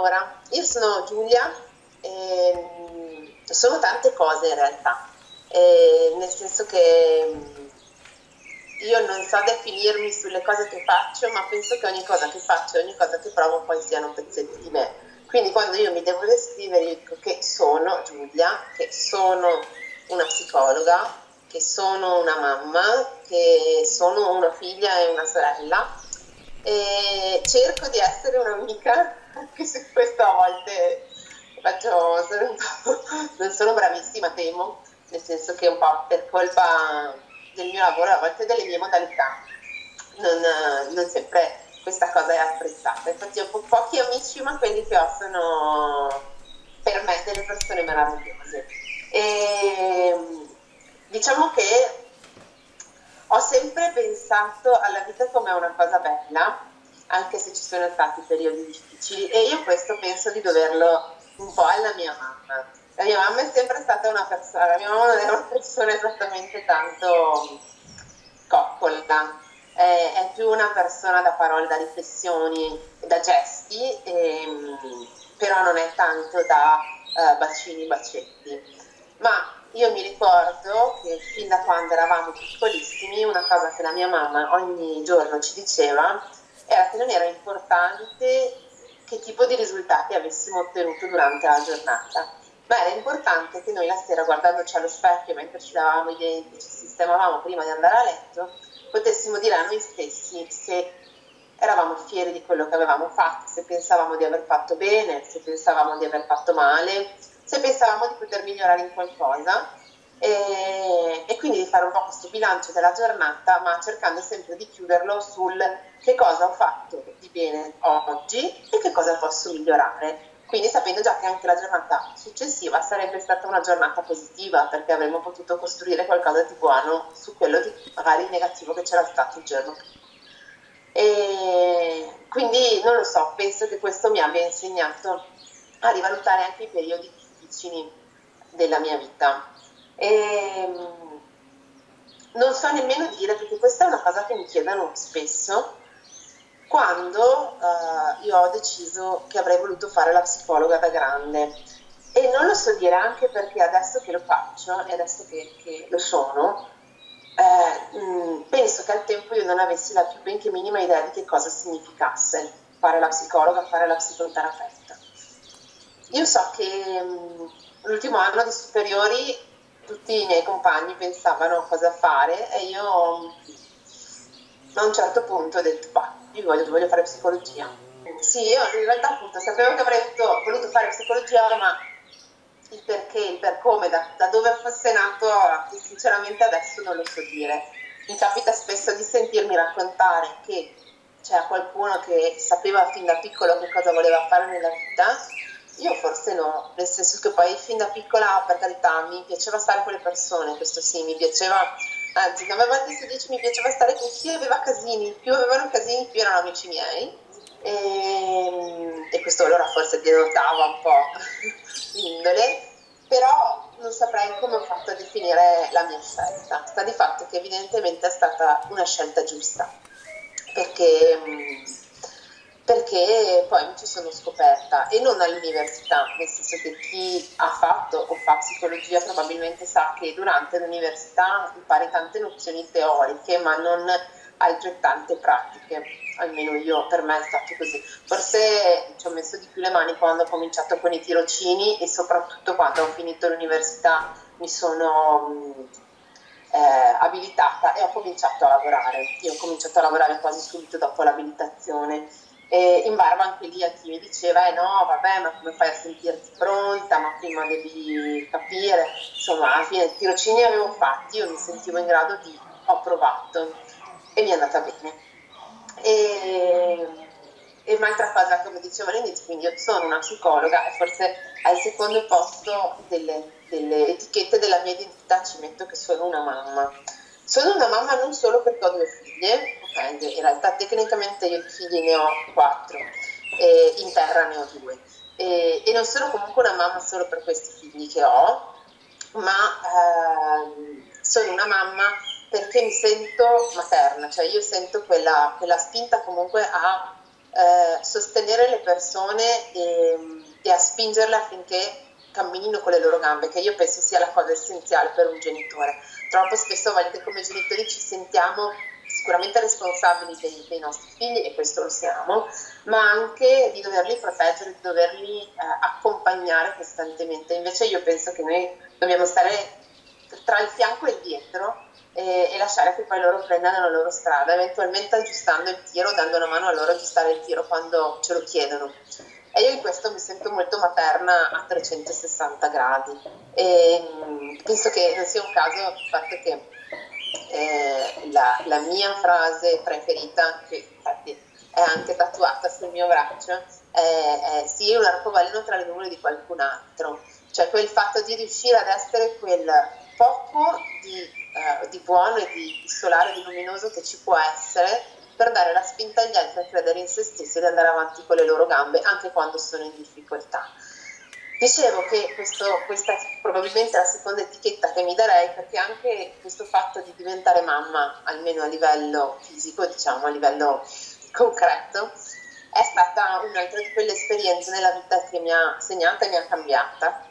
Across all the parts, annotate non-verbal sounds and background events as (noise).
allora, io sono Giulia, e, mm, sono tante cose in realtà, e, nel senso che mm, io non so definirmi sulle cose che faccio, ma penso che ogni cosa che faccio ogni cosa che provo poi siano pezzetti di me. Quindi quando io mi devo descrivere, dico che sono Giulia, che sono una psicologa, che sono una mamma, che sono una figlia e una sorella e cerco di essere un'amica, (laughs) anche se queste volte faccio, sono non sono bravissima, temo, nel senso che un po' per colpa del mio lavoro, a volte delle mie modalità, non, non sempre questa cosa è apprezzata. Infatti ho po- pochi amici, ma quelli che ho sono per me delle persone meravigliose. E, diciamo che ho sempre pensato alla vita come una cosa bella, anche se ci sono stati periodi difficili e io questo penso di doverlo un po' alla mia mamma. La mia mamma è sempre stata una persona, la mia mamma non era una persona esattamente tanto coccola, è, è più una persona da parole, da riflessioni, da gesti, ehm, però non è tanto da uh, bacini, bacetti. Ma io mi ricordo che fin da quando eravamo piccolissimi, una cosa che la mia mamma ogni giorno ci diceva era che non era importante che tipo di risultati avessimo ottenuto durante la giornata, ma era importante che noi la sera guardandoci allo specchio mentre ci lavavamo i denti, ci sistemavamo prima di andare a letto, potessimo dire a noi stessi se eravamo fieri di quello che avevamo fatto, se pensavamo di aver fatto bene, se pensavamo di aver fatto male, se pensavamo di poter migliorare in qualcosa e, e, quindi di fare un po' questo bilancio della giornata, ma cercando sempre di chiuderlo sul che cosa ho fatto di bene oggi e che cosa posso migliorare. Quindi sapendo già che anche la giornata successiva sarebbe stata una giornata positiva perché avremmo potuto costruire qualcosa di buono su quello di magari negativo che c'era stato il giorno prima. E quindi non lo so, penso che questo mi abbia insegnato a rivalutare anche i periodi difficili della mia vita. E, ehm, non so nemmeno dire, perché questa è una cosa che mi chiedono spesso, quando uh, io ho deciso che avrei voluto fare la psicologa da grande. E non lo so dire anche perché adesso che lo faccio e adesso che, che lo sono, eh, mh, mm, penso che al tempo io non avessi la più benché minima idea di che cosa significasse fare la psicologa, fare la psicoterapeuta. Io so che mh, mm, l'ultimo anno di superiori tutti i miei compagni pensavano cosa fare e io a un certo punto ho detto, bah, io voglio, voglio fare psicologia. Sì, io in realtà appunto sapevo che avrei voluto fare psicologia, ma il perché, il per come, da, da dove fosse nato, sinceramente adesso non lo so dire. Mi capita spesso di sentirmi raccontare che c'era qualcuno che sapeva fin da piccolo che cosa voleva fare nella vita io forse no, nel senso che poi fin da piccola, per carità, mi piaceva stare con le persone, questo sì, mi piaceva, anzi, nove volte su dieci mi piaceva stare con chi aveva casini, più avevano casini più erano amici miei. E, ehm, e questo allora forse denotava un po' (laughs) l'indole, però non saprei come ho fatto a definire la mia scelta. Sta di fatto che evidentemente è stata una scelta giusta, perché perché poi mi ci sono scoperta e non all'università, nel senso che chi ha fatto o fa psicologia probabilmente sa che durante l'università impari tante nozioni teoriche ma non altrettante pratiche, almeno io per me è stato così. Forse ci ho messo di più le mani quando ho cominciato con i tirocini e soprattutto quando ho finito l'università mi sono eh, abilitata e ho cominciato a lavorare. Io ho cominciato a lavorare quasi subito dopo l'abilitazione e in barba anche lì a chi mi diceva eh no vabbè ma come fai a sentirti pronta? Ma prima devi capire. Insomma alla fine tirocini avevo fatti io mi sentivo in grado di ho provato e mi è andata bene. E, e un'altra cosa come dicevo all'inizio quindi io sono una psicologa e forse al secondo posto delle, delle etichette della mia identità ci metto che sono una mamma. Sono una mamma non solo perché ho due figlie in realtà tecnicamente io di figli ne ho quattro, e in terra ne ho due. E, e, non sono comunque una mamma solo per questi figli che ho, ma eh, sono una mamma perché mi sento materna, cioè io sento quella, quella spinta comunque a eh, sostenere le persone e, e a spingerle affinché camminino con le loro gambe, che io penso sia la cosa essenziale per un genitore. Troppo spesso a volte come genitori ci sentiamo sicuramente responsabili dei, dei, nostri figli e questo lo siamo, ma anche di doverli proteggere, di doverli eh, accompagnare costantemente. Invece io penso che noi dobbiamo stare tra il fianco e il dietro e, e lasciare che poi loro prendano la loro strada, eventualmente aggiustando il tiro, dando una mano a loro a aggiustare il tiro quando ce lo chiedono. E io in questo mi sento molto materna a 360 gradi e mm, penso che non sia un caso il fatto che eh, la, la, mia frase preferita, che infatti è anche tatuata sul mio braccio, è, è sì, un arcobaleno tra le nuvole di qualcun altro, cioè quel fatto di riuscire ad essere quel poco di, eh, di buono e di, di solare, di luminoso che ci può essere per dare la spinta agli altri a credere in se stessi ed andare avanti con le loro gambe anche quando sono in difficoltà. Dicevo che questo, questa probabilmente la seconda etichetta che mi darei perché anche questo fatto di diventare mamma, almeno a livello fisico, diciamo, a livello concreto, è stata un'altra di quelle esperienze nella vita che mi ha segnata e mi ha cambiata.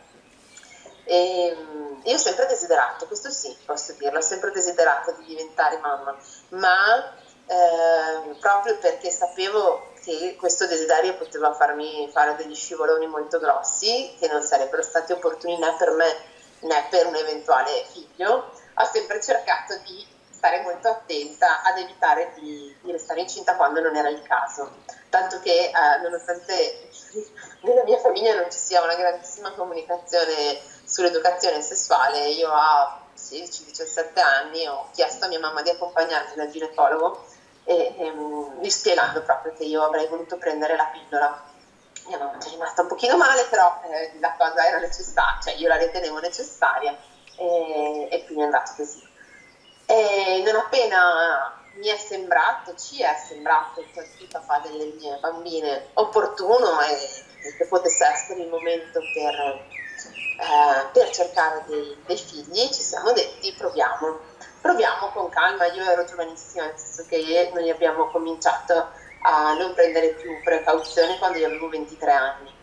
E, io ho sempre desiderato, questo sì, posso dirlo, ho sempre desiderato di diventare mamma, ma eh, proprio perché sapevo che questo desiderio poteva farmi fare degli scivoloni molto grossi che non sarebbero stati opportuni né per me né per un eventuale figlio, ho sempre cercato di stare molto attenta ad evitare di, di restare incinta quando non era il caso. Tanto che eh, nonostante (laughs) nella mia famiglia non ci sia una grandissima comunicazione sull'educazione sessuale, io a 16-17 anni ho chiesto a mia mamma di accompagnarmi dal ginecologo e, e ehm, spiegando proprio che io avrei voluto prendere la pillola. Mia mamma è rimasta un pochino male, però eh, la cosa era necessaria, cioè io la ritenevo necessaria e, e quindi è andato così. E non appena mi è sembrato, ci è sembrato in tutta fa delle mie bambine opportuno e che potesse essere il momento per, eh, per cercare dei, dei, figli, ci siamo detti proviamo proviamo con calma, io ero giovanissima, nel senso che noi abbiamo cominciato a non prendere più precauzioni quando io avevo 23 anni,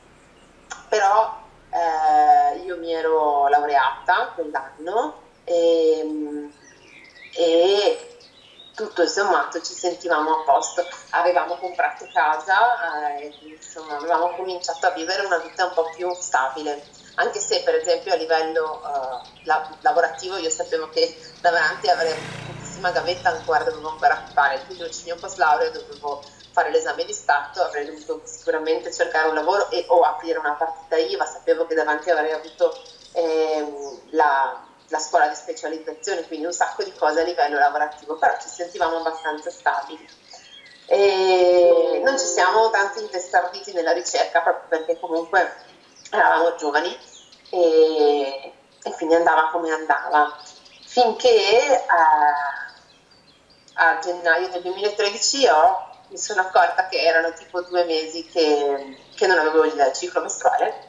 però eh, io mi ero laureata quell'anno e, e tutto sommato ci sentivamo a posto, avevamo comprato casa eh, insomma avevamo cominciato a vivere una vita un po' più stabile anche se per esempio a livello uh, la- lavorativo io sapevo che davanti avrei moltissima gavetta ancora, dovevo ancora fare il tirocinio post laurea, dovevo fare l'esame di Stato, avrei dovuto sicuramente cercare un lavoro e, o aprire una partita IVA, sapevo che davanti avrei avuto ehm, la, la scuola di specializzazione, quindi un sacco di cose a livello lavorativo, però ci sentivamo abbastanza stabili. E non ci siamo tanto intestarditi nella ricerca proprio perché comunque eravamo giovani e, e quindi andava come andava. Finché eh, a gennaio del 2013 io mi sono accorta che erano tipo due mesi che, che non avevo il ciclo mestruale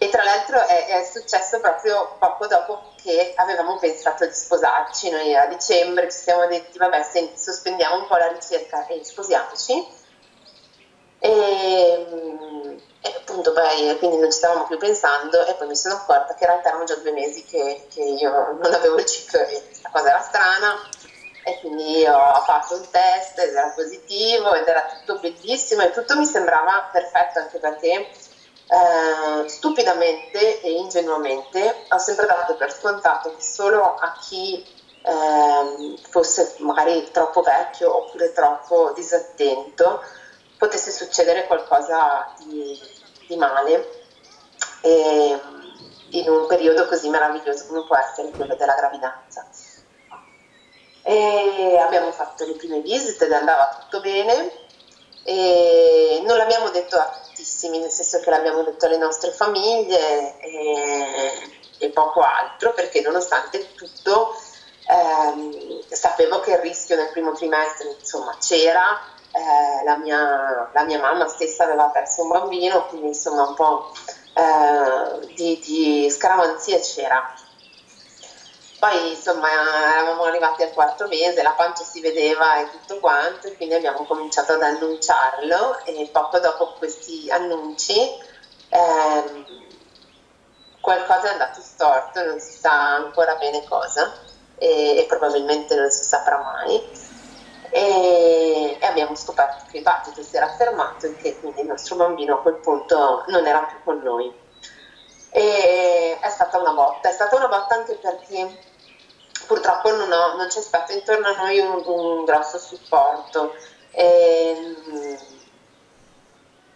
e tra l'altro è, è, successo proprio poco dopo che avevamo pensato di sposarci. Noi a dicembre ci siamo detti, vabbè, sospendiamo un po' la ricerca e sposiamoci. E, e appunto poi quindi non ci stavamo più pensando e poi mi sono accorta che in realtà erano già due mesi che, che io non avevo il ciclo e questa cosa era strana. E quindi ho fatto un test ed era positivo ed era tutto bellissimo e tutto mi sembrava perfetto anche perché eh, stupidamente e ingenuamente ho sempre dato per scontato che solo a chi eh, fosse magari troppo vecchio oppure troppo disattento potesse succedere qualcosa di, di male. E, in un periodo così meraviglioso come può essere quello della gravidanza. E abbiamo fatto le prime visite ed andava tutto bene. E non l'abbiamo detto a tuttissimi, nel senso che l'abbiamo detto alle nostre famiglie e, e poco altro, perché nonostante tutto ehm, sapevo che il rischio nel primo trimestre insomma, c'era eh, la, mia, la, mia, mamma stessa aveva perso un bambino, quindi insomma un po' eh, di, di scaramanzia c'era. Poi insomma eravamo arrivati al quarto mese, la pancia si vedeva e tutto quanto, quindi abbiamo cominciato ad annunciarlo e poco dopo questi annunci ehm, qualcosa è andato storto, non si sa ancora bene cosa e, e probabilmente non si saprà mai. E, e, abbiamo scoperto che il battito si era fermato e che quindi il nostro bambino a quel punto non era più con noi. E è stata una botta, è stata una botta anche perché purtroppo non, ho, non c'è stato intorno a noi un, un grosso supporto. E,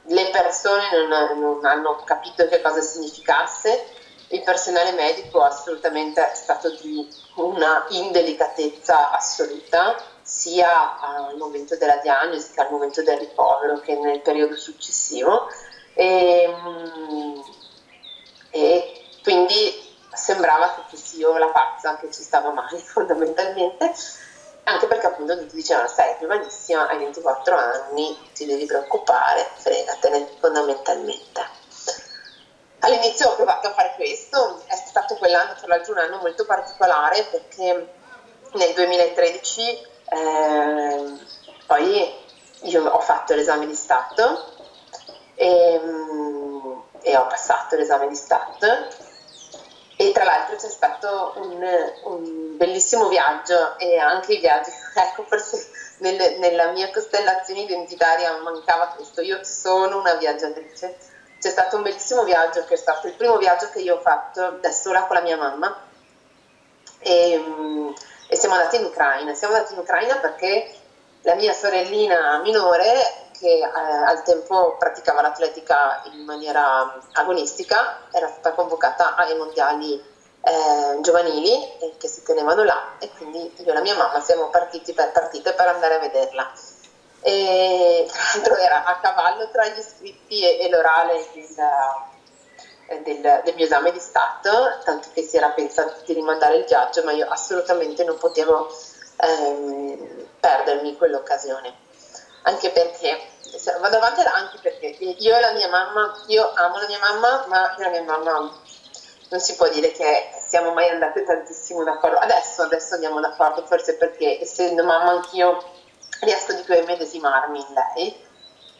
le persone non, non, hanno capito che cosa significasse, il personale medico assolutamente è stato di una indelicatezza assoluta, sia al momento della diagnosi che al momento del ricovero che nel periodo successivo. E, e quindi sembrava che fossi io la pazza che ci stava male (laughs) fondamentalmente, anche perché appunto tutti dicevano sei giovanissima, hai 24 anni, ti devi preoccupare, fregatene fondamentalmente. All'inizio ho provato a fare questo, è stato quell'anno tra l'altro un anno molto particolare perché nel 2013 eh, poi io ho fatto l'esame di Stato e, e ho passato l'esame di Stato. E tra l'altro c'è stato un, un, bellissimo viaggio e anche i viaggi, (laughs) ecco forse nel, nella mia costellazione identitaria mancava questo, io sono una viaggiatrice, c'è stato un bellissimo viaggio che è stato il primo viaggio che io ho fatto da sola con la mia mamma. E, e siamo andati in Ucraina, siamo andati in Ucraina perché la mia sorellina minore che eh, al tempo praticava l'atletica in maniera agonistica, era stata convocata ai mondiali eh, giovanili eh, che si tenevano là e quindi io e la mia mamma siamo partiti per partite per andare a vederla. E tra l'altro era a cavallo tra gli iscritti e, e l'orale del, del, del, mio esame di Stato, tanto che si era pensato di rimandare il viaggio, ma io assolutamente non potevo ehm, perdermi quell'occasione anche perché vado avanti anche perché io e la mia mamma, io amo la mia mamma, ma la mia mamma non si può dire che siamo mai andate tantissimo d'accordo. Adesso, adesso andiamo d'accordo, forse perché essendo mamma anch'io riesco di più a immedesimarmi in lei.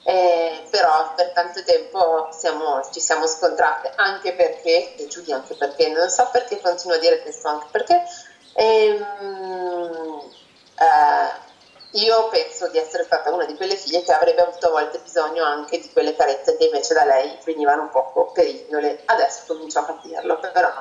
Eh, però per tanto tempo siamo, ci siamo scontrate anche perché, e Giulia anche perché, non so perché continuo a dire questo, anche perché ehm, eh, io penso di essere stata una di quelle figlie che avrebbe avuto a volte bisogno anche di quelle carezze che invece da lei venivano un poco per indole. Adesso comincio a capirlo, però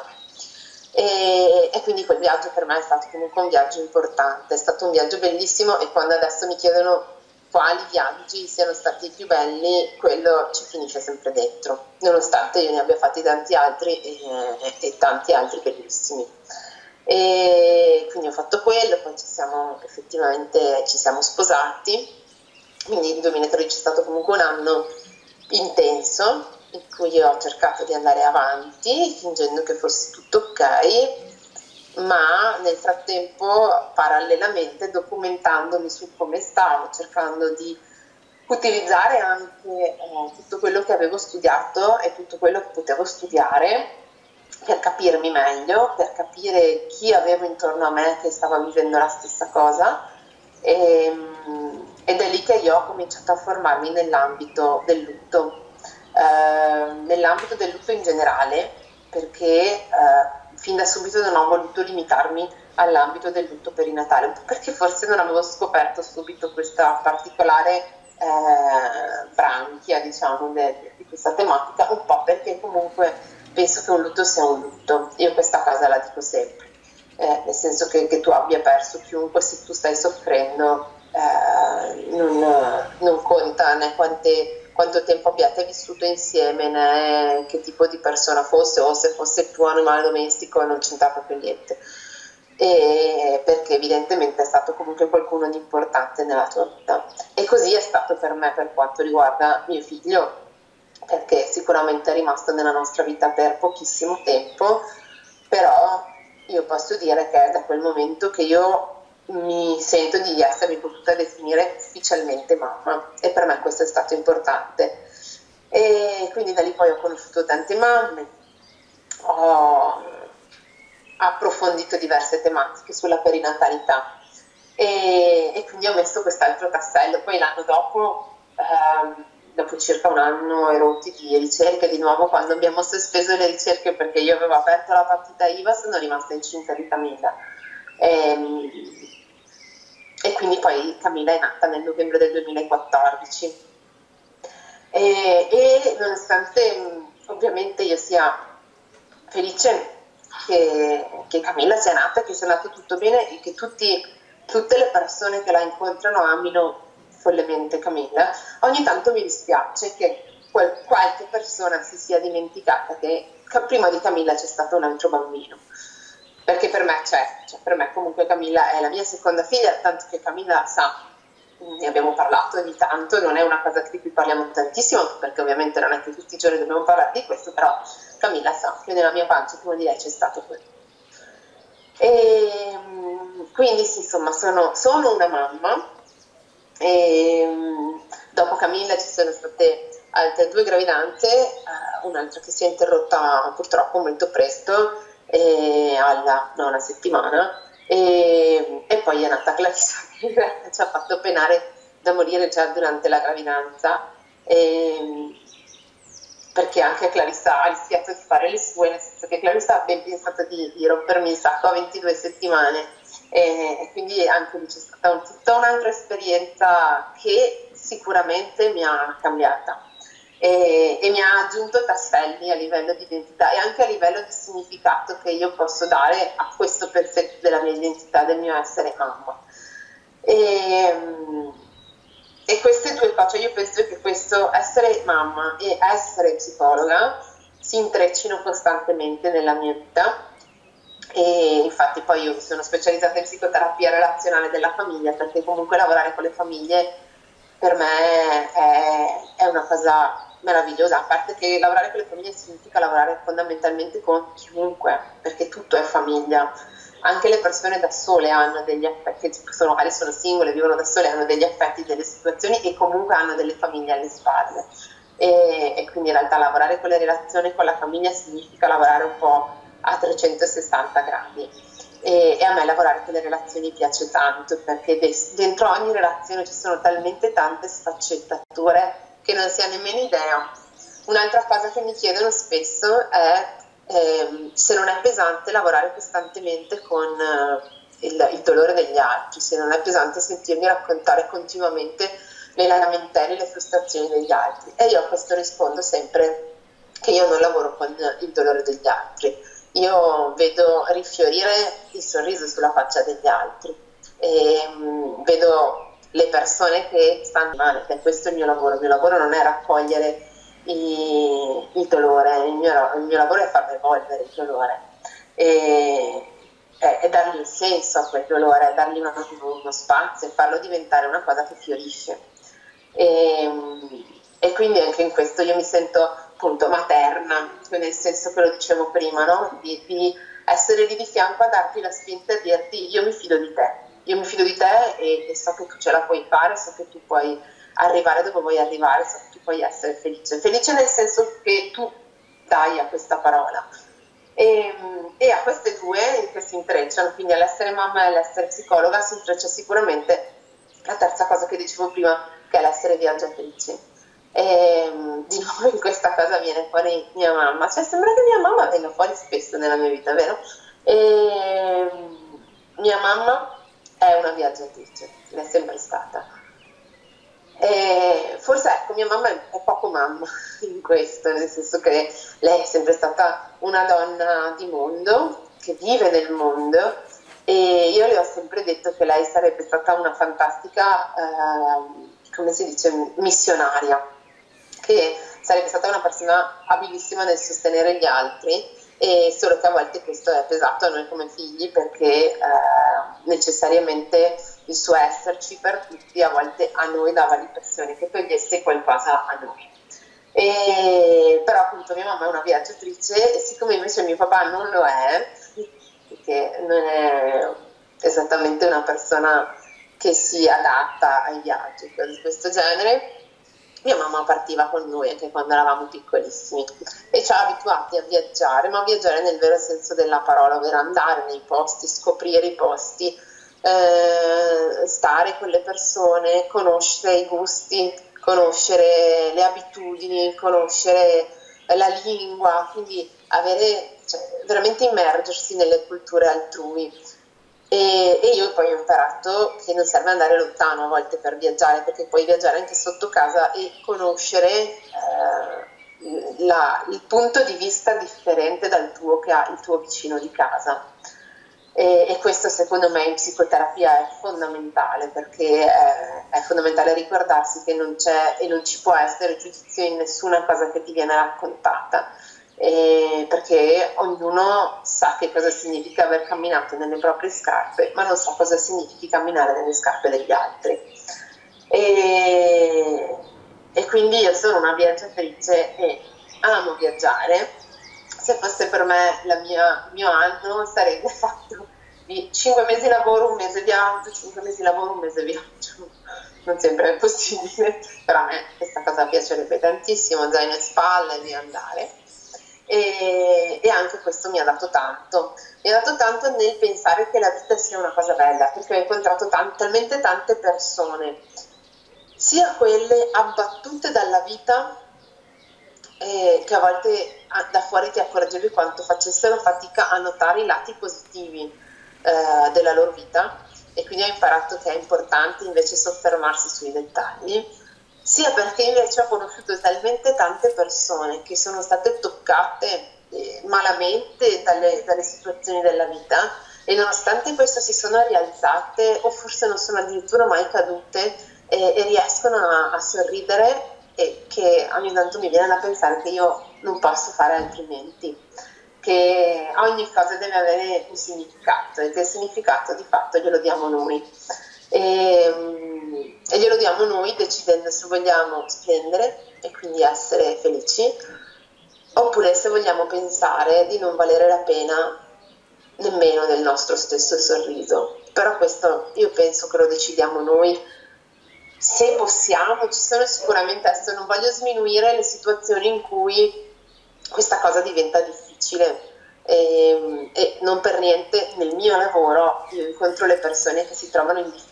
e, e, quindi quel viaggio per me è stato comunque un viaggio importante, è stato un viaggio bellissimo e quando adesso mi chiedono quali viaggi siano stati i più belli, quello ci finisce sempre dentro, nonostante io ne abbia fatti tanti altri e, e tanti altri bellissimi. E quindi ho fatto quello, poi ci siamo effettivamente ci siamo sposati, quindi il 2013 è stato comunque un anno intenso in cui ho cercato di andare avanti fingendo che fosse tutto ok, ma nel frattempo parallelamente documentandomi su come stavo, cercando di utilizzare anche eh, tutto quello che avevo studiato e tutto quello che potevo studiare per capirmi meglio, per capire chi avevo intorno a me che stava vivendo la stessa cosa. E, ehm, ed è lì che io ho cominciato a formarmi nell'ambito del lutto, eh, nell'ambito del lutto in generale, perché eh, fin da subito non ho voluto limitarmi all'ambito del lutto perinatale, perché forse non avevo scoperto subito questa particolare eh, branchia diciamo, di questa tematica, un po' perché comunque penso che un lutto sia un lutto. Io questa cosa la dico sempre, eh, nel senso che, che, tu abbia perso chiunque, se tu stai soffrendo, eh, non, non, conta né quante, quanto tempo abbiate vissuto insieme, né che tipo di persona fosse, o se fosse il tuo animale domestico non c'entra proprio niente. E perché evidentemente è stato comunque qualcuno di importante nella tua vita. E così è stato per me per quanto riguarda mio figlio, perché sicuramente è rimasto nella nostra vita per pochissimo tempo, però io posso dire che è da quel momento che io mi sento di essermi potuta definire ufficialmente mamma e per me questo è stato importante. E quindi da lì poi ho conosciuto tante mamme, ho, approfondito diverse tematiche sulla perinatalità e, e quindi ho messo quest'altro tassello. Poi l'anno dopo, ehm, dopo circa un anno e rotti di ricerche, di nuovo quando abbiamo sospeso le ricerche perché io avevo aperto la partita IVA, sono rimasta incinta di Camilla. E, ehm, e quindi poi Camilla è nata nel novembre del 2014. E, e nonostante ovviamente io sia felice che, che, Camilla sia nata, che sia nato tutto bene e che tutti, tutte le persone che la incontrano amino follemente Camilla, ogni tanto mi dispiace che quel, qualche persona si sia dimenticata che prima di Camilla c'è stato un altro bambino perché per me c'è, cioè per me comunque Camilla è la mia seconda figlia, tanto che Camilla sa, ne abbiamo parlato ogni tanto, non è una cosa di cui parliamo tantissimo, perché ovviamente non è che tutti i giorni dobbiamo parlare di questo, però Camilla sa che nella mia pancia prima di lei c'è stato quello. E, quindi sì, insomma, sono, sono una mamma, e, dopo Camilla ci sono state altre due gravidanze, eh, un'altra che si è interrotta purtroppo molto presto, alla nona settimana. E, e poi è nata Clarissa che (laughs) ci ha fatto penare da morire già durante la gravidanza. E, perché anche Clarissa ha rischiato di fare le sue, nel senso che Clarissa ha ben pensato di, di rompermi il sacco a 22 settimane. E, quindi anche lì c'è stata un, tutta un'altra esperienza che sicuramente mi ha cambiata e, e, mi ha aggiunto tasselli a livello di identità e anche a livello di significato che io posso dare a questo pezzetto della mia identità, del mio essere mamma. E, e queste due cose, io penso che questo essere mamma e essere psicologa si intreccino costantemente nella mia vita e infatti poi io sono specializzata in psicoterapia relazionale della famiglia perché comunque lavorare con le famiglie per me è, è una cosa meravigliosa, a parte che lavorare con le famiglie significa lavorare fondamentalmente con chiunque, perché tutto è famiglia. Anche le persone da sole hanno degli affetti, sono, magari sono singole, vivono da sole, hanno degli affetti, delle situazioni e comunque hanno delle famiglie alle spalle. E, e quindi in realtà lavorare con le relazioni con la famiglia significa lavorare un po' a 360 gradi. E, e, a me lavorare con le relazioni piace tanto perché dentro ogni relazione ci sono talmente tante sfaccettature che non si ha nemmeno idea. Un'altra cosa che mi chiedono spesso è eh, se non è pesante lavorare costantemente con eh, il, il, dolore degli altri, se non è pesante sentirmi raccontare continuamente le lamentele, le frustrazioni degli altri. E io a questo rispondo sempre che io non lavoro con il dolore degli altri, io vedo rifiorire il sorriso sulla faccia degli altri, e, um, vedo le persone che stanno male, che questo è il mio lavoro, il mio lavoro non è raccogliere il, il dolore, il mio, il mio, lavoro è far evolvere il dolore e, e, e dargli il senso a quel dolore, dargli uno, uno spazio e farlo diventare una cosa che fiorisce. E, e, quindi anche in questo io mi sento appunto materna, nel senso che lo dicevo prima, no? di, di essere lì di fianco a darti la spinta e dirti io mi fido di te io mi fido di te e, e, so che tu ce la puoi fare, so che tu puoi arrivare dove vuoi arrivare, so che tu puoi essere felice. Felice nel senso che tu dai a questa parola. E, e a queste due che si intrecciano, quindi all'essere mamma e all'essere psicologa, si intreccia sicuramente la terza cosa che dicevo prima, che è l'essere viaggiatrice. E, di nuovo in questa cosa viene fuori mia mamma, cioè sembra che mia mamma venga fuori spesso nella mia vita, vero? E, mia mamma è una viaggiatrice, l'è sempre stata. E forse ecco, mia mamma è poco mamma (laughs) in questo, nel senso che lei è sempre stata una donna di mondo, che vive nel mondo e io le ho sempre detto che lei sarebbe stata una fantastica, eh, come si dice, missionaria, che sarebbe stata una persona abilissima nel sostenere gli altri e solo che a volte questo è pesato a noi come figli perché eh, necessariamente il suo esserci per tutti a volte a noi dava l'impressione che togliesse qualcosa a noi. E, però appunto mia mamma è una viaggiatrice e siccome invece mio papà non lo è, perché non è esattamente una persona che si adatta ai viaggi di questo genere, mia mamma partiva con noi anche quando eravamo piccolissimi e ci ha abituati a viaggiare, ma a viaggiare nel vero senso della parola, ovvero andare nei posti, scoprire i posti, eh, stare con le persone, conoscere i gusti, conoscere le abitudini, conoscere la lingua, quindi avere, cioè, veramente immergersi nelle culture altrui. E, e, io poi ho imparato che non serve andare lontano a volte per viaggiare, perché puoi viaggiare anche sotto casa e conoscere eh, la, il punto di vista differente dal tuo che ha il tuo vicino di casa. E, e questo secondo me in psicoterapia è fondamentale, perché è, è fondamentale ricordarsi che non c'è e non ci può essere giudizio in nessuna cosa che ti viene raccontata eh, perché ognuno sa che cosa significa aver camminato nelle proprie scarpe, ma non sa cosa significhi camminare nelle scarpe degli altri. E, e quindi io sono una viaggiatrice e amo viaggiare. Se fosse per me mia, il mio anno sarebbe (laughs) fatto di 5 mesi lavoro, un mese viaggio, 5 mesi lavoro, un mese viaggio. Non sempre è possibile, (laughs) però a me questa cosa piacerebbe tantissimo, zaino in spalle di andare e, e, anche questo mi ha dato tanto. Mi ha dato tanto nel pensare che la vita sia una cosa bella, perché ho incontrato t- talmente tante persone, sia quelle abbattute dalla vita, eh, che a volte da fuori ti accorgevi quanto facessero fatica a notare i lati positivi eh, della loro vita e quindi ho imparato che è importante invece soffermarsi sui dettagli sia perché invece ho conosciuto talmente tante persone che sono state toccate eh, malamente dalle, dalle, situazioni della vita e nonostante questo si sono rialzate o forse non sono addirittura mai cadute eh, e riescono a, a, sorridere e che ogni tanto mi viene da pensare che io non posso fare altrimenti che ogni cosa deve avere un significato e che il significato di fatto glielo diamo noi e, e glielo diamo noi decidendo se vogliamo splendere e quindi essere felici oppure se vogliamo pensare di non valere la pena nemmeno del nostro stesso sorriso. Però questo io penso che lo decidiamo noi se possiamo, ci sono sicuramente, adesso non voglio sminuire le situazioni in cui questa cosa diventa difficile, e, ehm, e, non per niente nel mio lavoro io incontro le persone che si trovano in difficoltà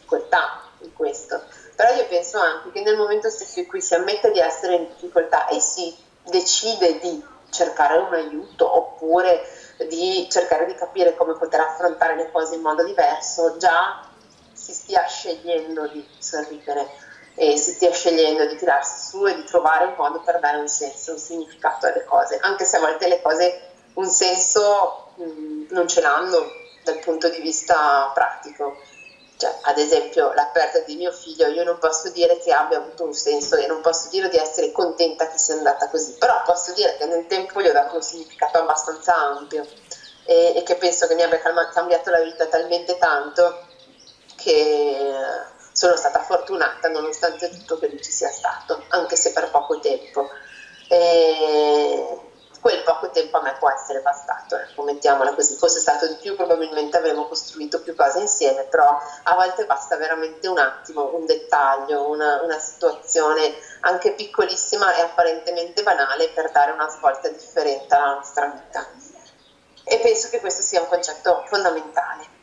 in questo, però io penso anche che nel momento stesso in cui si ammette di essere in difficoltà e si decide di cercare un aiuto oppure di cercare di capire come poter affrontare le cose in modo diverso, già si stia scegliendo di sorridere e si stia scegliendo di tirarsi su e di trovare un modo per dare un senso, un significato alle cose, anche se a volte le cose un senso mh, mm, non ce l'hanno dal punto di vista pratico. Cioè, ad esempio, la perdita di mio figlio, io non posso dire che abbia avuto un senso e non posso dire di essere contenta che sia andata così, però posso dire che nel tempo gli ho dato un significato abbastanza ampio e, e che penso che mi abbia cambiato la vita talmente tanto che sono stata fortunata nonostante tutto che lui ci sia stato, anche se per poco tempo. E quel poco tempo a me può essere bastato, ecco, mettiamola così, fosse stato di più probabilmente avremmo costruito più cose insieme, però a volte basta veramente un attimo, un dettaglio, una, una situazione anche piccolissima e apparentemente banale per dare una svolta differente alla nostra vita. E penso che questo sia un concetto fondamentale.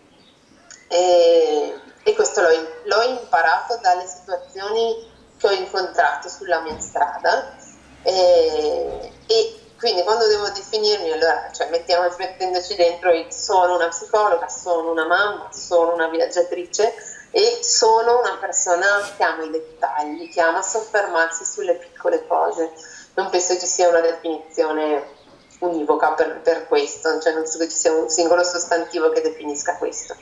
E, e questo l'ho, l'ho imparato dalle situazioni che ho incontrato sulla mia strada e, e quindi quando devo definirmi, allora, cioè mettiamo, mettendoci dentro il sono una psicologa, sono una mamma, sono una viaggiatrice e sono una persona che ama i dettagli, che ama soffermarsi sulle piccole cose. Non penso ci sia una definizione univoca per, per questo, cioè non penso che ci sia un singolo sostantivo che definisca questo.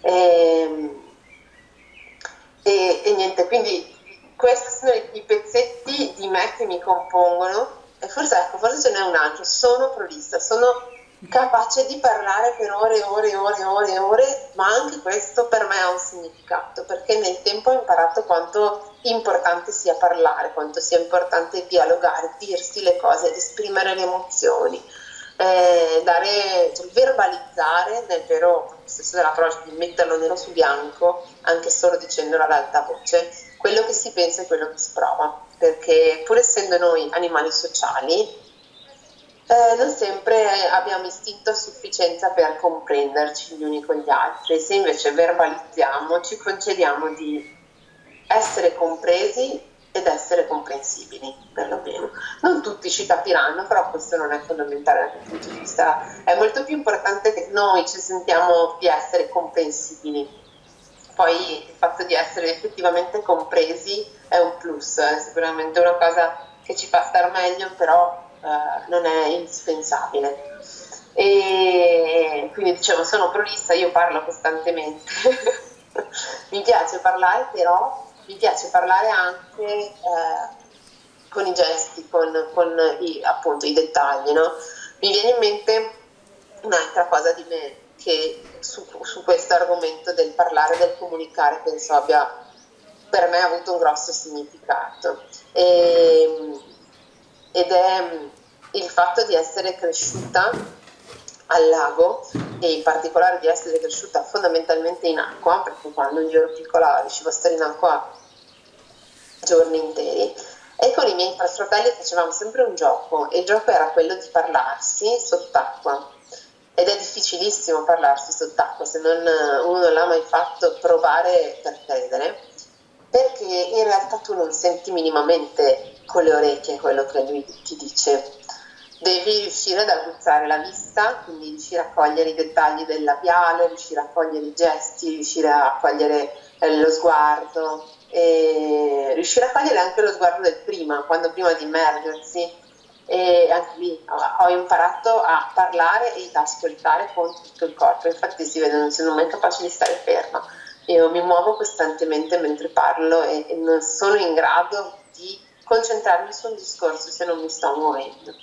E, ehm, e, e niente, quindi questi sono i pezzetti di me che mi compongono e forse, ecco, forse ce n'è un altro, sono prolissa, sono capace di parlare per ore e ore e ore e ore ore, ma anche questo per me ha un significato, perché nel tempo ho imparato quanto importante sia parlare, quanto sia importante dialogare, dirsi le cose, esprimere le emozioni, eh, dare, cioè, verbalizzare nel vero senso della parola, di metterlo nero su bianco, anche solo dicendolo ad alta voce, quello che si pensa e quello che si prova, perché pur essendo noi animali sociali, eh, non sempre abbiamo istinto a sufficienza per comprenderci gli uni con gli altri, se invece verbalizziamo ci concediamo di essere compresi ed essere comprensibili, perlomeno. Non tutti ci capiranno, però questo non è fondamentale dal punto di vista. È molto più importante che noi ci sentiamo di essere comprensibili. Poi il fatto di essere effettivamente compresi è un plus, è sicuramente una cosa che ci fa star meglio, però eh, non è indispensabile. E quindi dicevo, sono prolissa, io parlo costantemente. (laughs) Mi piace parlare, però mi piace parlare anche eh, con i gesti, con, con i, appunto, i dettagli. No? Mi viene in mente un'altra cosa di me che su, su questo argomento del parlare, del comunicare, penso abbia per me avuto un grosso significato. E, ed è il fatto di essere cresciuta al lago e in particolare di essere cresciuta fondamentalmente in acqua, perché quando io ero piccola riuscivo a stare in acqua giorni interi. E con i miei fratelli facevamo sempre un gioco e il gioco era quello di parlarsi sott'acqua. Ed è difficilissimo parlarsi sott'acqua, se non uno non l'ha mai fatto provare per credere, perché in realtà tu non senti minimamente con le orecchie quello che lui ti dice devi riuscire ad aguzzare la vista, quindi riuscire a cogliere i dettagli del labiale, riuscire a cogliere i gesti, riuscire a cogliere eh, lo sguardo, e riuscire a cogliere anche lo sguardo del prima, quando prima di immergersi. E anche lì ho imparato a parlare e ad ascoltare con tutto il corpo, infatti si vede, non sono mai capace di stare ferma. Io mi muovo costantemente mentre parlo e, e non sono in grado di concentrarmi su un discorso se non mi sto muovendo.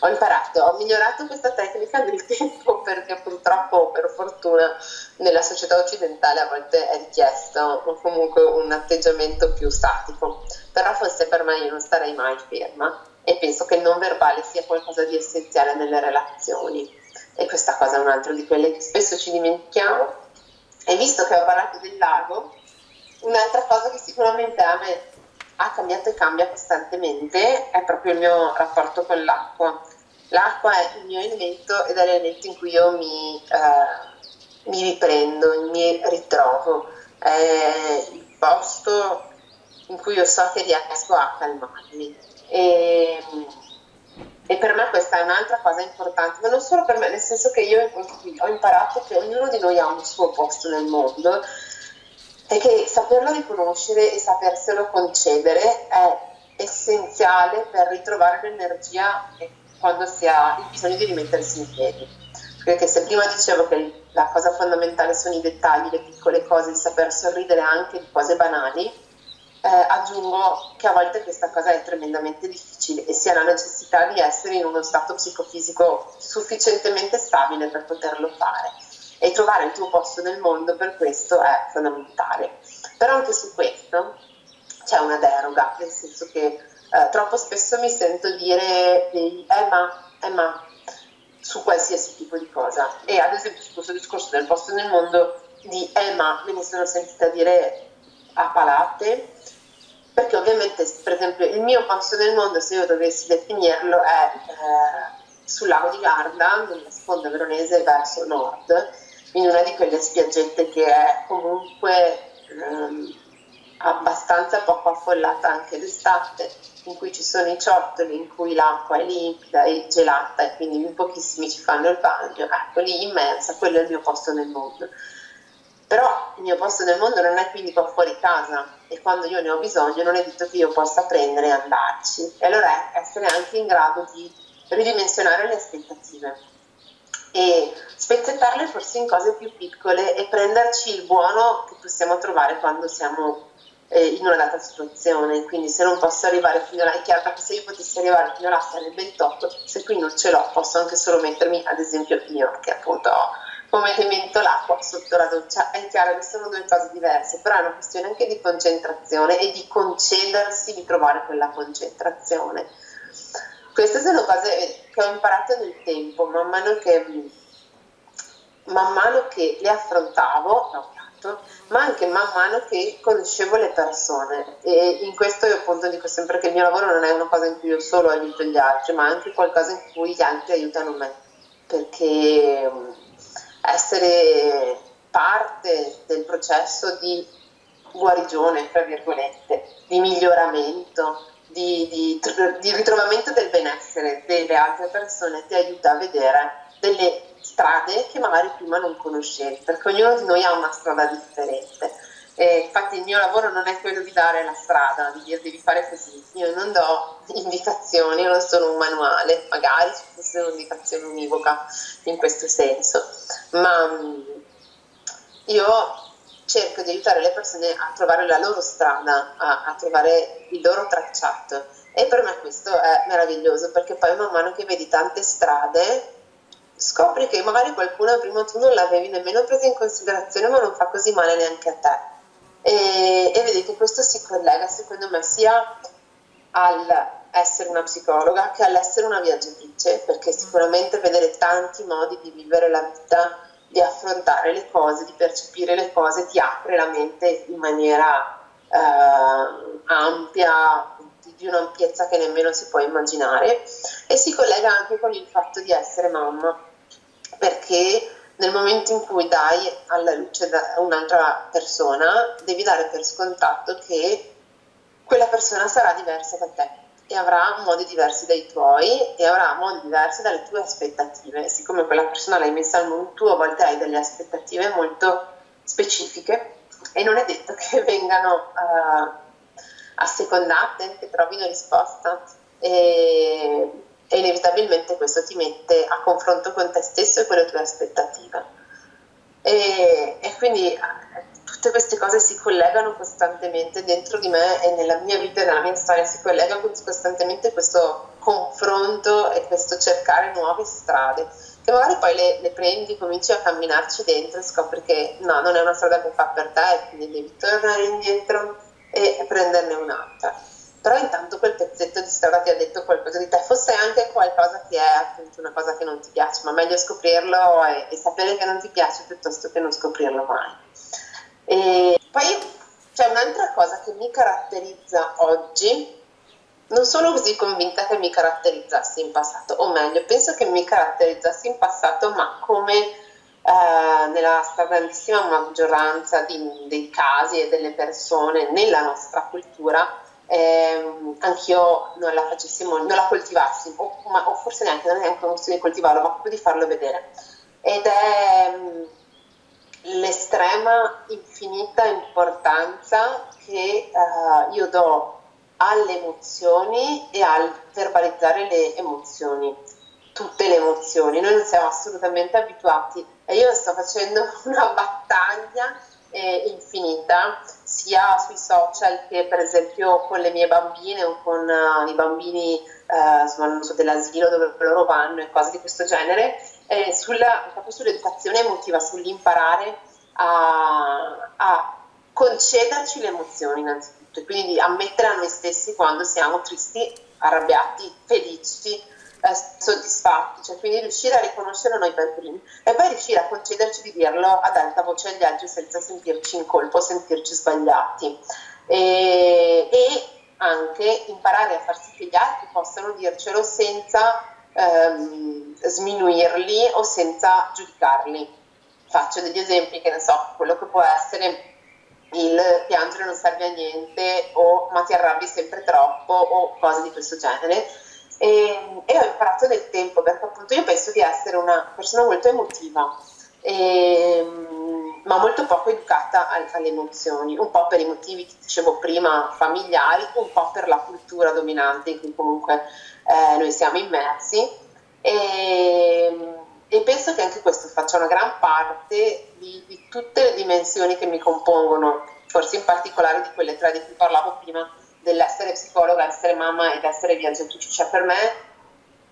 Ho imparato, ho migliorato questa tecnica nel tempo (laughs) perché purtroppo, per fortuna, nella società occidentale a volte è richiesto comunque un atteggiamento più statico, però forse per me io non starei mai ferma e penso che il non verbale sia qualcosa di essenziale nelle relazioni e questa cosa è un altro di quelle che spesso ci dimentichiamo e visto che ho parlato del lago, un'altra cosa che sicuramente a me ha cambiato e cambia costantemente è proprio il mio rapporto con l'acqua. L'acqua è il mio elemento ed è l'elemento in cui io mi, eh, mi riprendo, mi ritrovo. È il posto in cui io so che riesco a calmarmi. E, e per me questa è un'altra cosa importante, ma non solo per me, nel senso che io ho imparato che ognuno di noi ha un suo posto nel mondo è che saperlo riconoscere e saperselo concedere è essenziale per ritrovare l'energia quando si ha il bisogno di rimettersi in piedi. Perché se prima dicevo che la cosa fondamentale sono i dettagli, le piccole cose, il saper sorridere anche di cose banali, eh, aggiungo che a volte questa cosa è tremendamente difficile e si ha la necessità di essere in uno stato psicofisico sufficientemente stabile per poterlo fare e trovare il tuo posto nel mondo per questo è fondamentale. Però anche su questo c'è una deroga, nel senso che eh, troppo spesso mi sento dire eh ma, eh ma, su qualsiasi tipo di cosa. E ad esempio su questo discorso del posto nel mondo di eh ma me ne sono sentita dire a palate, perché ovviamente per esempio il mio posto nel mondo, se io dovessi definirlo, è eh, sul lago di Garda, nella sponda veronese verso nord, in una di quelle spiaggette che è comunque ehm, abbastanza poco affollata anche d'estate, in cui ci sono i ciottoli, in cui l'acqua è limpida e gelata e quindi in pochissimi ci fanno il bagno, ecco lì immensa, quello è il mio posto nel mondo. Però il mio posto nel mondo non è quindi qua fuori casa e quando io ne ho bisogno non è detto che io possa prendere e andarci. E allora essere anche in grado di ridimensionare le aspettative e spezzettarle forse in cose più piccole e prenderci il buono che possiamo trovare quando siamo eh, in una data situazione. Quindi se non posso arrivare fino là, è chiaro che se io potessi arrivare fino là sarebbe il top, se qui non ce l'ho posso anche solo mettermi ad esempio io che appunto ho come elemento l'acqua sotto la doccia, è chiaro che sono due cose diverse, però è una questione anche di concentrazione e di concedersi di trovare quella concentrazione. Queste sono cose che ho imparato nel tempo, man mano che, man mano che le affrontavo, no, ma anche man mano che conoscevo le persone. E in questo io appunto dico sempre che il mio lavoro non è una cosa in cui io solo aiuto gli altri, ma anche qualcosa in cui gli altri aiutano me, perché essere parte del processo di guarigione, tra virgolette, di miglioramento, di, di, di ritrovamento del benessere delle altre persone ti aiuta a vedere delle strade che magari prima non conoscevi, perché ognuno di noi ha una strada differente. E infatti il mio lavoro non è quello di dare la strada, di dire devi fare così, io non do (laughs) indicazioni, io non sono un manuale, magari ci fosse un'indicazione univoca in questo senso, ma mm, io cerco di aiutare le persone a trovare la loro strada, a, a trovare il loro tracciato. E per me questo è meraviglioso perché poi man mano che vedi tante strade scopri che magari qualcuna prima tu non l'avevi nemmeno presa in considerazione ma non fa così male neanche a te e, e vedi che questo si collega secondo me sia all'essere una psicologa che all'essere una viaggiatrice perché sicuramente vedere tanti modi di vivere la vita di affrontare le cose, di percepire le cose ti apre la mente in maniera eh, ampia di un'ampiezza che nemmeno si può immaginare. E si collega anche con il fatto di essere mamma, perché nel momento in cui dai alla luce un'altra persona, devi dare per scontato che quella persona sarà diversa da te e avrà modi diversi dai tuoi e avrà modi diversi dalle tue aspettative. Siccome quella persona l'hai messa al mondo, tu a volte hai delle aspettative molto specifiche e non è detto (laughs) che vengano uh, assecondate, che trovino risposta e, e, inevitabilmente questo ti mette a confronto con te stesso e con le tue aspettative. E, e quindi eh, tutte queste cose si collegano costantemente dentro di me e nella mia vita e nella mia storia si collega costantemente questo confronto e questo cercare nuove strade che magari poi le, le, prendi, cominci a camminarci dentro e scopri che no, non è una strada che fa per te e quindi devi tornare indietro e prenderne un'altra. Però intanto quel pezzetto di storia ti ha detto qualcosa di te, forse anche qualcosa che è appunto una cosa che non ti piace, ma meglio scoprirlo e, e sapere che non ti piace piuttosto che non scoprirlo mai. E poi c'è un'altra cosa che mi caratterizza oggi, non sono così convinta che mi caratterizzasse in passato, o meglio, penso che mi caratterizzasse in passato, ma come eh, nella stragrandissima maggioranza di, dei casi e delle persone nella nostra cultura ehm, anch'io non la facessimo, non la coltivassi, o, ma, o forse neanche, non è neanche una questione di coltivarlo, ma proprio di farlo vedere. Ed è um, l'estrema, infinita importanza che uh, io do alle emozioni e al verbalizzare le emozioni tutte le emozioni, noi non siamo assolutamente abituati e io sto facendo (laughs) una battaglia eh, infinita sia sui social che per esempio con le mie bambine o con uh, i bambini uh, insomma, so, dell'asilo dove loro vanno e cose di questo genere, eh, sulla, proprio sull'educazione emotiva, sull'imparare a, a concederci le emozioni innanzitutto e quindi di ammettere a noi stessi quando siamo tristi, arrabbiati, felici, eh, soddisfatti, cioè quindi riuscire a riconoscere noi per primi e poi riuscire a concederci di dirlo ad alta voce agli altri senza sentirci in colpo, sentirci sbagliati. E, e anche imparare a far sì che gli altri possano dircelo senza ehm, sminuirli o senza giudicarli. Faccio degli esempi che ne so, quello che può essere il piangere non serve a niente o ma ti arrabbi sempre troppo o cose di questo genere e, e, ho imparato nel tempo perché appunto io penso di essere una persona molto emotiva e, ma molto poco educata alle emozioni, un po' per i motivi che dicevo prima familiari, un po' per la cultura dominante in cui comunque eh, noi siamo immersi. E, e, penso che anche questo faccia una gran parte di, di tutte le dimensioni che mi compongono, forse in particolare di quelle tre di cui parlavo prima dell'essere psicologa, essere mamma ed essere viaggiatrice. Cioè per me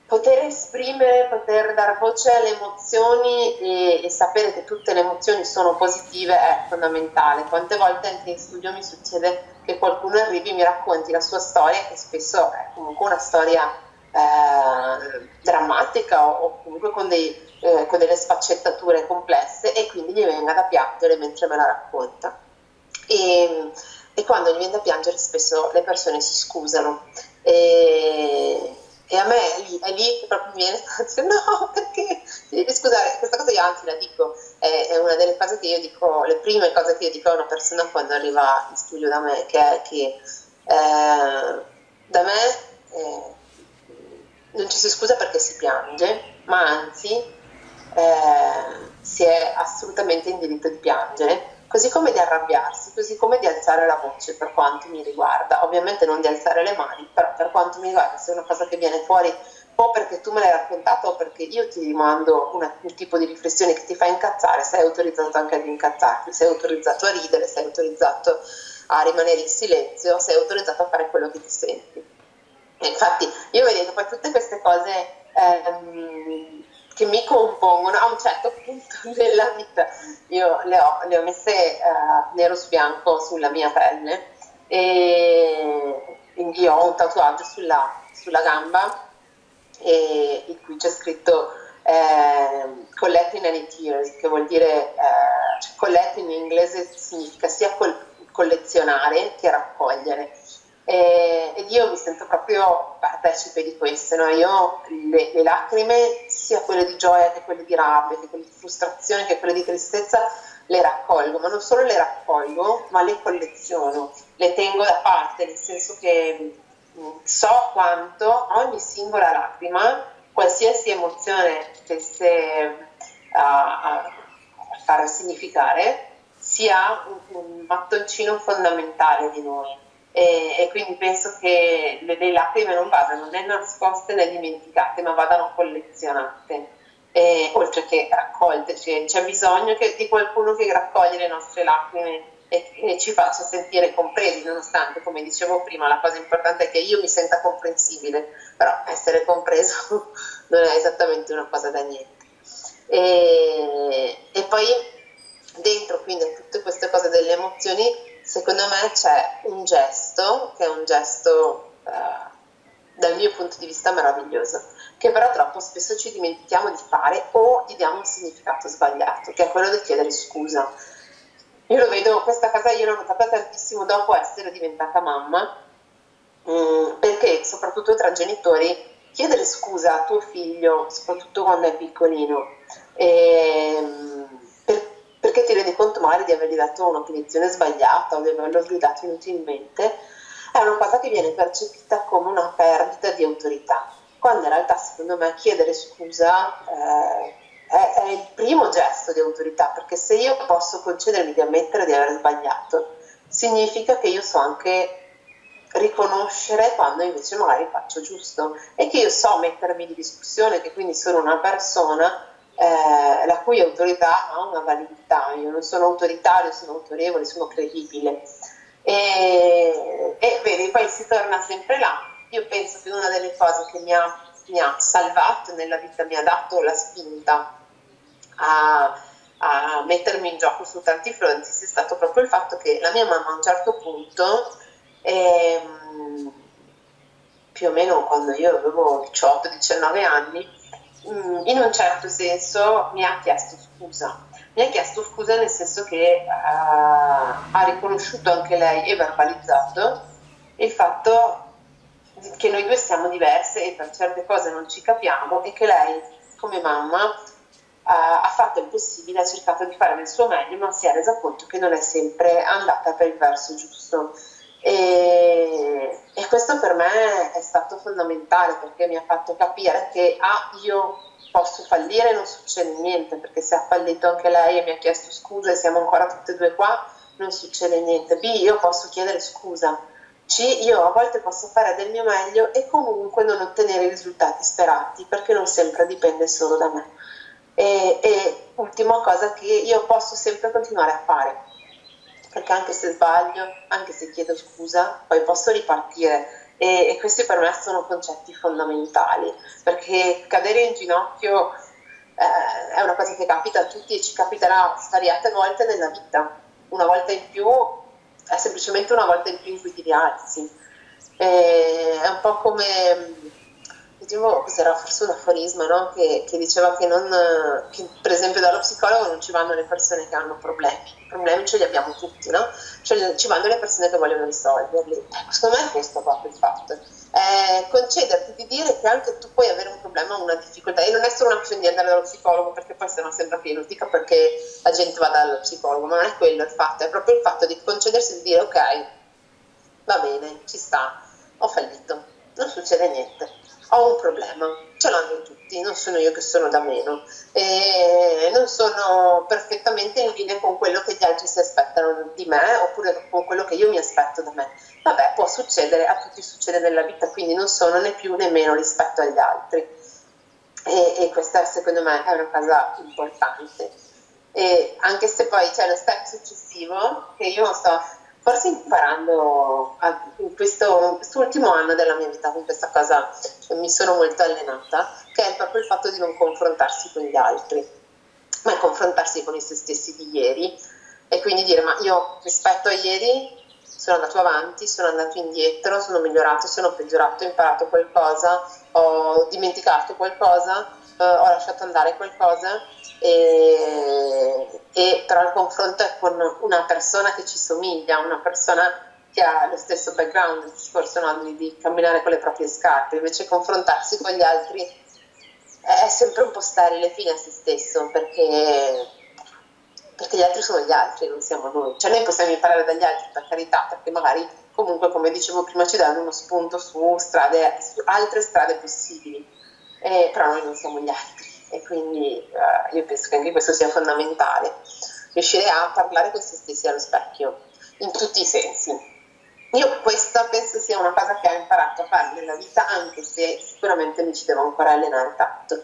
poter esprimere, poter dar voce alle emozioni e, e, sapere che tutte le emozioni sono positive è fondamentale. Quante volte anche in studio mi succede che qualcuno arrivi e mi racconti la sua storia, che spesso è comunque una storia eh, drammatica o, o comunque con, dei, eh, con, delle sfaccettature complesse e quindi gli venga da piangere mentre me la racconta. E, e quando gli viene da piangere spesso le persone si scusano. E, e a me è lì, è lì che proprio mi viene (laughs) dire no, perché scusare, questa cosa io anzi la dico, è, è, una delle cose che io dico, le prime cose che io dico a una persona quando arriva in studio da me, che è che eh, da me eh, non ci si scusa perché si piange, ma anzi eh, si è assolutamente in diritto di piangere così come di arrabbiarsi, così come di alzare la voce per quanto mi riguarda, ovviamente non di alzare le mani, però per quanto mi riguarda se è una cosa che viene fuori o perché tu me l'hai raccontato o perché io ti rimando una, un tipo di riflessione che ti fa incazzare, sei autorizzato anche ad incazzarti, sei autorizzato a ridere, sei autorizzato a rimanere in silenzio, sei autorizzato a fare quello che ti senti. E infatti io vedo poi tutte queste cose ehm, che mi compongono a un certo punto (laughs) della vita. Io le ho, le ho messe uh, nero su bianco sulla mia pelle e io ho un tatuaggio sulla, sulla gamba e, in cui c'è scritto eh, collecting any tears, che vuol dire eh, cioè, collect in inglese significa sia col, collezionare che raccogliere e, ed io mi sento proprio partecipe di questo, no? io le, le, lacrime, sia quelle di gioia che quelle di rabbia, che quelle di frustrazione, che quelle di tristezza, le raccolgo, ma non solo le raccolgo, ma le colleziono, le tengo da parte, nel senso che mm, so quanto ogni singola lacrima, qualsiasi emozione stesse a, a far significare, sia un, un mattoncino fondamentale di noi e, e, quindi penso che le, le, lacrime non vadano né nascoste né dimenticate, ma vadano collezionate, e, oltre che raccolte. Cioè, c'è bisogno che, di qualcuno che raccoglie le nostre lacrime e che ci faccia sentire compresi, nonostante, come dicevo prima, la cosa importante è che io mi senta comprensibile, però essere compreso (laughs) non è esattamente una cosa da niente. E, e poi dentro quindi a tutte queste cose delle emozioni secondo me c'è un gesto che è un gesto eh, dal mio punto di vista meraviglioso, che però troppo spesso ci dimentichiamo di fare o gli diamo un significato sbagliato, che è quello di chiedere scusa. Io lo vedo, questa cosa io l'ho notata tantissimo dopo essere diventata mamma, mh, mm, perché soprattutto tra genitori chiedere scusa a tuo figlio, soprattutto quando è piccolino, e, ehm, perché ti rendi conto magari di avergli dato una punizione sbagliata o di averlo gridato inutilmente, è una cosa che viene percepita come una perdita di autorità, quando in realtà secondo me chiedere scusa eh, è, è, il primo gesto di autorità, perché se io posso concedermi di ammettere di aver sbagliato, significa che io so anche riconoscere quando invece magari faccio giusto e che io so mettermi in discussione, che quindi sono una persona eh, la cui autorità ha una validità, io non sono autoritario, sono autorevole, sono credibile. E, e vedi, poi si torna sempre là. Io penso che una delle cose che mi ha, mi ha salvato nella vita, mi ha dato la spinta a, a mettermi in gioco su tanti fronti sia stato proprio il fatto che la mia mamma a un certo punto, ehm, più o meno quando io avevo 18-19 anni, in un certo senso mi ha chiesto scusa. Mi ha chiesto scusa nel senso che uh, ha riconosciuto anche lei e verbalizzato il fatto che noi due siamo diverse e per certe cose non ci capiamo e che lei come mamma uh, ha fatto il possibile, ha cercato di fare del suo meglio, ma si è resa conto che non è sempre andata per il verso giusto. E, e, questo per me è stato fondamentale perché mi ha fatto capire che ah, io posso fallire e non succede niente, perché se ha fallito anche lei e mi ha chiesto scusa e siamo ancora tutte e due qua, non succede niente. B, io posso chiedere scusa. C, io a volte posso fare del mio meglio e comunque non ottenere i risultati sperati, perché non sempre dipende solo da me. E, e ultima cosa che io posso sempre continuare a fare perché anche se sbaglio, anche se chiedo scusa, poi posso ripartire. E, e questi per me sono concetti fondamentali, perché cadere in ginocchio eh, è una cosa che capita a tutti e ci capiterà svariate volte nella vita. Una volta in più è semplicemente una volta in più in cui ti rialzi. E è un po' come leggevo, cos'era forse un aforisma, no? che, che, diceva che, non, che, per esempio dallo psicologo non ci vanno le persone che hanno problemi, i problemi ce li abbiamo tutti, no? Cioè ci vanno le persone che vogliono risolverli. Ecco, secondo me è questo proprio il fatto. Eh, concederti di dire che anche tu puoi avere un problema o una difficoltà e non è solo una questione di andare dallo psicologo perché poi sennò sembra pieno, dica perché la gente va dallo psicologo, ma non è quello il fatto, è proprio il fatto di concedersi di dire ok, va bene, ci sta, ho fallito, non succede niente ho un problema, ce l'hanno tutti, non sono io che sono da meno e non sono perfettamente in linea con quello che gli altri si aspettano di me oppure con quello che io mi aspetto da me. Vabbè, può succedere, a tutti succede nella vita, quindi non sono né più né meno rispetto agli altri. E, e questa secondo me è una cosa importante. E anche se poi c'è lo step successivo che io sto forse imparando a, in questo, quest'ultimo anno della mia vita, con questa cosa mi sono molto allenata, che è proprio il fatto di non confrontarsi con gli altri, ma confrontarsi con i se stessi di ieri e quindi dire ma io rispetto a ieri sono andato avanti, sono andato indietro, sono migliorato, sono peggiorato, ho imparato qualcosa, ho dimenticato qualcosa, eh, ho lasciato andare qualcosa e, e però il confronto è con una persona che ci somiglia, una persona che ha lo stesso background, il discorso no, di, di, camminare con le proprie scarpe, invece confrontarsi con gli altri è sempre un po' sterile fine a se stesso, perché, perché gli altri sono gli altri, non siamo noi. Cioè noi possiamo imparare dagli altri, per carità, perché magari comunque, come dicevo prima, ci danno uno spunto su, strade, su altre strade possibili, eh, però noi non siamo gli altri e quindi eh, io penso che anche questo sia fondamentale, riuscire a parlare con se stessi allo specchio, in tutti i sensi. Io questa penso sia una cosa che ho imparato a fare nella vita, anche se sicuramente mi ci devo ancora allenare tanto,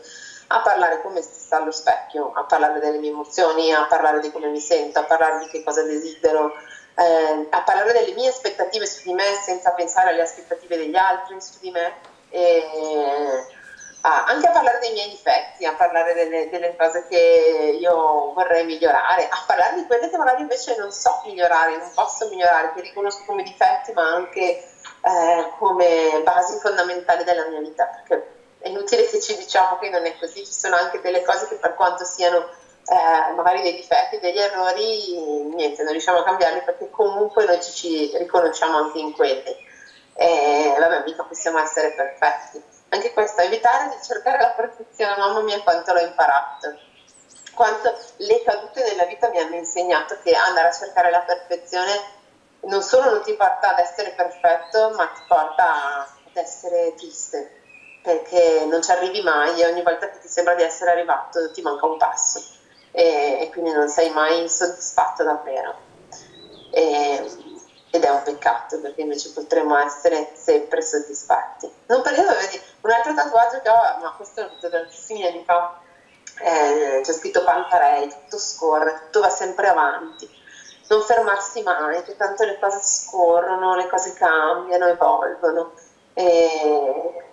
a parlare con me stessa allo specchio, a parlare delle mie emozioni, a parlare di come mi sento, a parlare di che cosa desidero, eh, a parlare delle mie aspettative su di me senza pensare alle aspettative degli altri su di me. E, a, anche a parlare dei miei difetti, a parlare delle, delle, cose che io vorrei migliorare, a parlare di quelle che magari invece non so migliorare, non posso migliorare, che riconosco come difetti ma anche eh, come basi fondamentali della mia vita, perché è inutile che ci diciamo che non è così, ci sono anche delle cose che per quanto siano eh, magari dei difetti, degli errori, niente, non riusciamo a cambiarli perché comunque noi ci, ci riconosciamo anche in quelli. E vabbè, mica possiamo essere perfetti anche questo, evitare di cercare la perfezione, mamma mia quanto l'ho imparato, quanto le cadute nella vita mi hanno insegnato che andare a cercare la perfezione non solo non ti porta ad essere perfetto, ma ti porta ad essere triste, perché non ci arrivi mai e ogni volta che ti sembra di essere arrivato ti manca un passo e, e quindi non sei mai soddisfatto davvero. E, ed è un peccato perché invece potremmo essere sempre soddisfatti. Non parliamo, vedi, un altro tatuaggio che ho, ma questo è tantissimi anni fa, eh, c'è scritto Pantarei, tutto scorre, tutto va sempre avanti, non fermarsi mai, che tanto le cose scorrono, le cose cambiano, evolvono e,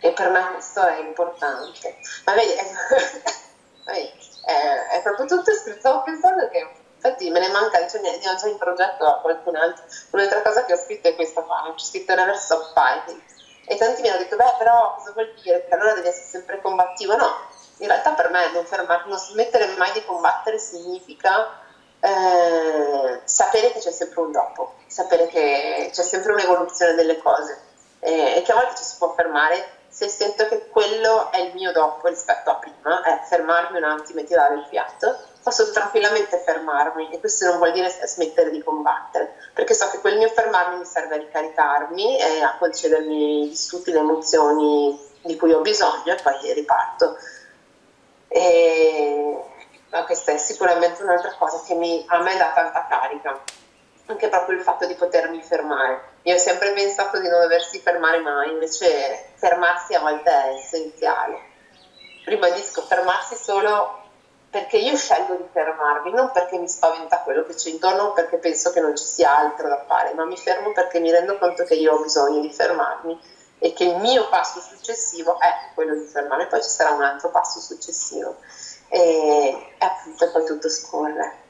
e per me questo è importante. Ma vedi, (laughs) è, è, è proprio tutto scritto, stavo pensando che Infatti me ne manca, ne ho già in progetto a qualcun altro. Un'altra cosa che ho scritto è questa qua, ho scritto Reverse of Fighting. E tanti mi hanno detto, beh però cosa vuol dire? Che allora devi essere sempre combattivo? No, in realtà per me non, fermar, non smettere mai di combattere significa eh, sapere che c'è sempre un dopo, sapere che c'è sempre un'evoluzione delle cose eh, e che a volte ci si può fermare se sento che quello è il mio dopo rispetto a prima, è fermarmi un attimo e tirare il fiato, posso tranquillamente fermarmi e questo non vuol dire smettere di combattere, perché so che quel mio fermarmi mi serve a ricaricarmi e a concedermi studi, le emozioni di cui ho bisogno e poi riparto. E questa è sicuramente un'altra cosa che mi, a me dà tanta carica, anche proprio il fatto di potermi fermare io ho sempre pensato di non doversi fermare mai, invece fermarsi a volte è essenziale. Ribadisco, fermarsi solo perché io scelgo di fermarmi, non perché mi spaventa quello che c'è intorno o perché penso che non ci sia altro da fare, ma mi fermo perché mi rendo conto che io ho bisogno di fermarmi e che il mio passo successivo è quello di fermarmi, poi ci sarà un altro passo successivo e appunto poi tutto scorre.